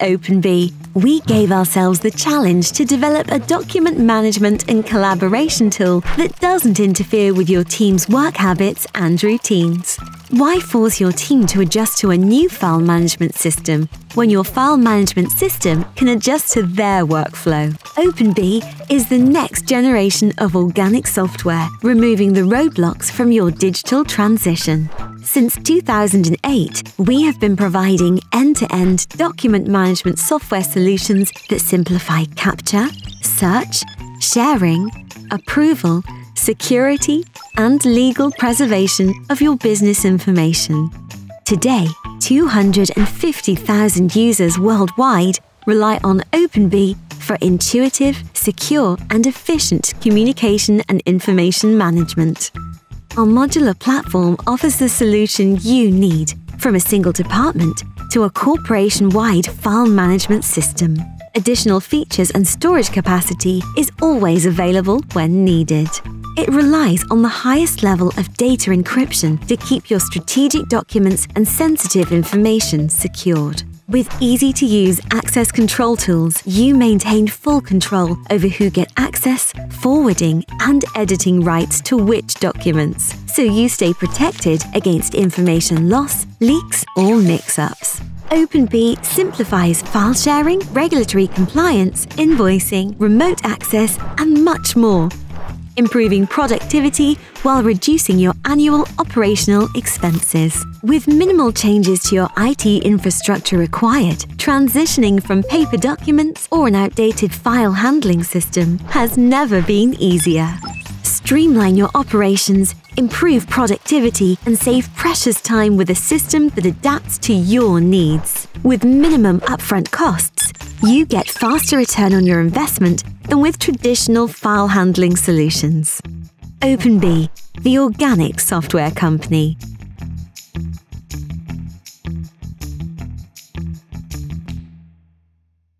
OpenBee, we gave ourselves the challenge to develop a document management and collaboration tool that doesn't interfere with your team's work habits and routines. Why force your team to adjust to a new file management system when your file management system can adjust to their workflow? OpenBee is the next generation of organic software, removing the roadblocks from your digital transition. Since 2008, we have been providing end to end document management software solutions that simplify capture, search, sharing, approval, security, and legal preservation of your business information. Today, 250,000 users worldwide rely on OpenBee for intuitive, secure, and efficient communication and information management. Our modular platform offers the solution you need, from a single department to a corporation wide file management system. Additional features and storage capacity is always available when needed. It relies on the highest level of data encryption to keep your strategic documents and sensitive information secured. With easy to use access control tools, you maintain full control over who get access, forwarding, and editing rights to which documents, so you stay protected against information loss, leaks, or mix ups. OpenBee simplifies file sharing, regulatory compliance, invoicing, remote access, and much more improving productivity while reducing your annual operational expenses. With minimal changes to your IT infrastructure required, transitioning from paper documents or an outdated file handling system has never been easier. Streamline your operations, improve productivity, and save precious time with a system that adapts to your needs. With minimum upfront costs, you get faster return on your investment than with traditional file handling solutions. OpenBee, the organic software company.